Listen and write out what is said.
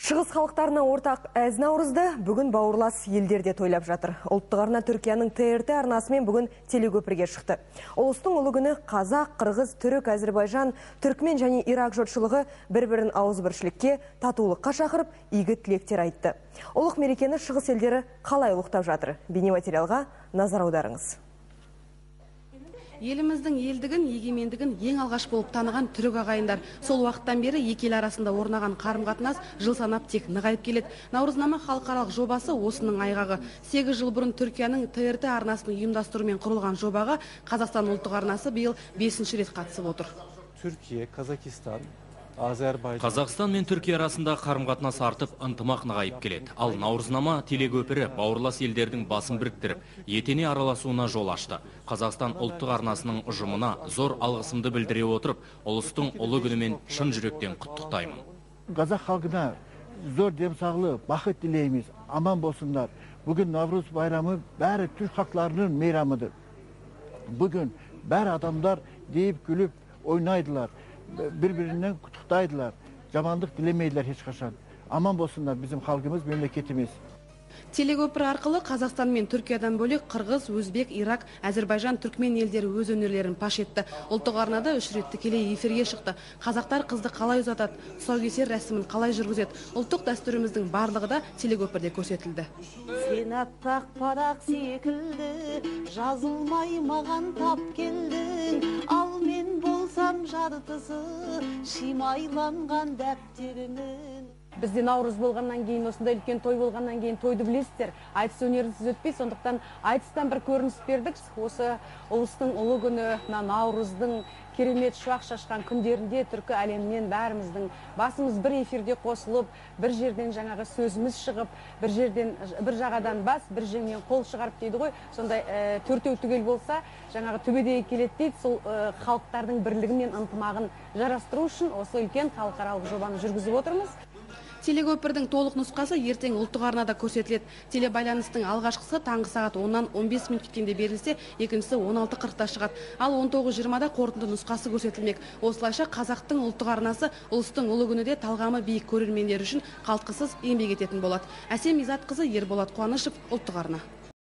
Шығыс халықтарына ортақ әз наурызды бүгін бауырлас елдерде тойлап жатыр. Ұлттық арна Түркияның ТРТ арнасымен бүгін телекөпірге шықты. Ұлыстың ұлы күні қазақ, қырғыз, түрік, әзірбайжан, түркмен және Ирак жұртшылығы бір-бірін ауызбіршілікке, татулыққа шақырып, игі тілектер айтты. Ұлық мерекені шығыс елдері қалай ұлықтап жатыр? Бейнематериалға назар аударыңыз. Еліміздің елдігін, егемендігін ең алғаш болып таныған түрік ағайындар. Сол уақыттан бері екі ел арасында орнаған қарым-қатынас жыл санап тек нығайып келеді. Наурызнама халықаралық жобасы осының айғағы. 8 жыл бұрын Түркияның ТРТ арнасының ұйымдастыруымен құрылған жобаға Қазақстан ұлттық арнасы биыл 5 рет қатысып отыр. Kazakistan, Azerbaycan. Қазақстан мен Түркия арасында қарым-қатынас артып, ынтымақ нығайып келеді. Ал Наурызнама телекөпірі бауырлас елдердің басын біріктіріп, етене араласуына жол ашты. Қазақстан ұлттық арнасының ұжымына зор алғысымды білдіре отырып, ұлыстың ұлы күнімен шын жүректен құттықтаймын. қазақ халқына зор денсаулық бақыт тілейміз аман болсындар бүгін наурыз байрамы бәрі түрк халықтарының мейрамыdır бүгін бәрі адамдар deyip күліп ойнайдылар бір бірінен құттықтайдылар жамандық тілемейділер ешқашан аман болсындар bizim халқымыз мемлекетіміз Телекөпір арқылы Қазақстан мен Түркиядан бөлек Қырғыз, Өзбек, Ирак, Әзірбайжан, Түркмен елдері өз өнерлерін паш етті. Ұлттық арнада үш рет тікелей эфирге шықты. Қазақтар қызды қалай ұзатады, тұсаукесер рәсімін қалай жүргізеді. Ұлттық дәстүріміздің барлығы да телекөпірде көрсетілді. сен аппақ парақ секілді жазылмай маған тап келдің жартысы шимайланған дәптеріңнің бізде наурыз болғаннан кейін осындай үлкен той болғаннан кейін тойды білесіздер. Айтыс өнерінсіз өтпей сондықтан айтыстан бір көрініс бердік. Осы ұлыстың ұлы күні мына наурыздың керемет шуақ шашқан күндерінде түркі әлемінен бәріміздің басымыз бір эфирде қосылып бір жерден жаңағы сөзіміз шығып бір жерден бір жағадан бас бір жеңнен қол шығарып дейді ғой. Сондай ә, төртеу түгел болса жаңағы төбедегі келеді дейді. Сол ә, халықтардың бірлігі мен ынтымағын жарастыру үшін осы үлкен халықаралық жобаны жүргізіп отырмыз. Телекөпірдің толық нұсқасы ертең ұлттық арнада көрсетіледі. Телебайланыстың алғашқысы таңғы сағат 10-нан 15 минут кеткенде берілсе, екіншісі 16.40-та шығады. Ал 19.20-да қорытынды нұсқасы көрсетілмек. Осылайша қазақтың ұлттық арнасы ұлыстың ұлы күніде талғамы биік көрермендер үшін қалтқысыз еңбек ететін болады. Әсем Изатқызы Ерболат Қуанышев ұлттық арна.